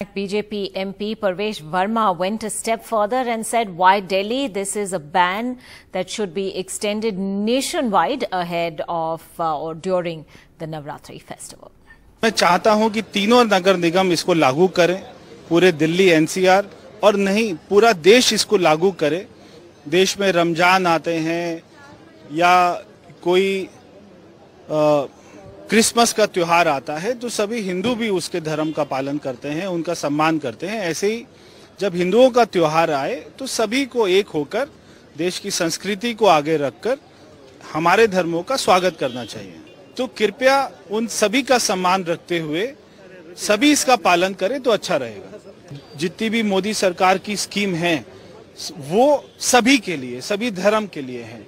BJP MP Parvesh Verma went a step further and said, why Delhi? This is a ban that should be extended nationwide ahead of uh, or during the Navratri festival. मैं चाहता हूँ कि तीनों नगर निगम इसको लागू करें पूरे Delhi NCR और नहीं पूरा देश इसको लागू करे देश में रमज़ान आते हैं या कोई आ, क्रिसमस का त्योहार आता है तो सभी हिंदू भी उसके धर्म का पालन करते हैं, उनका सम्मान करते हैं। ऐसे ही जब हिंदुओं का त्योहार आए तो सभी को एक होकर देश की संस्कृति को आगे रखकर हमारे धर्मों का स्वागत करना चाहिए। तो कृपया उन सभी का सम्मान रखते हुए सभी इसका पालन करें तो अच्छा रहेगा। जितनी भी मोदी सरकार की स्कीम है, वो सभी के लिए, सभी धर्म के लिए है।